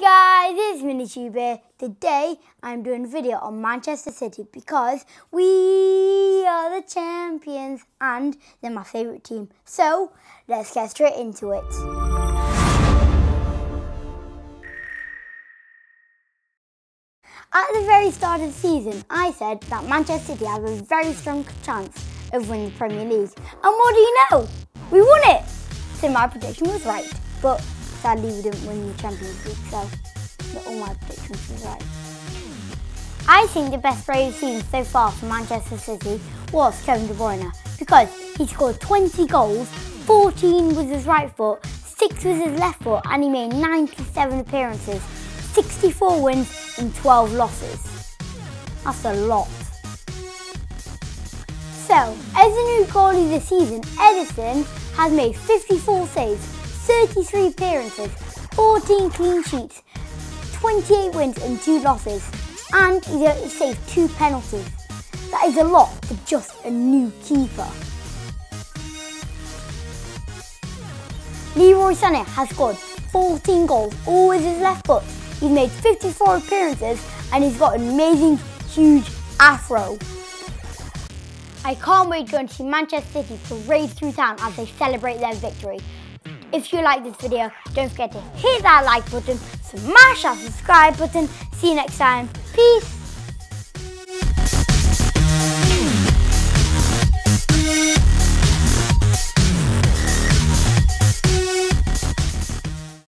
guys, it's MiniTube here. Today I'm doing a video on Manchester City because we are the champions and they're my favourite team. So let's get straight into it. At the very start of the season, I said that Manchester City have a very strong chance of winning the Premier League. And what do you know? We won it! So my prediction was right. But Sadly, we didn't win the Champions League, so all my predictions were right. I think the best player the season so far for Manchester City was Kevin De Bruyne because he scored 20 goals, 14 with his right foot, 6 with his left foot, and he made 97 appearances, 64 wins and 12 losses. That's a lot. So, as the new goalie this season, Ederson has made 54 saves 33 appearances, 14 clean sheets, 28 wins and 2 losses, and he saved 2 penalties. That is a lot for just a new keeper. Leroy Sané has scored 14 goals, all with his left foot. He's made 54 appearances and he's got an amazing, huge afro. I can't wait to go and see Manchester City parade through town as they celebrate their victory. If you like this video, don't forget to hit that like button, smash that subscribe button. See you next time. Peace.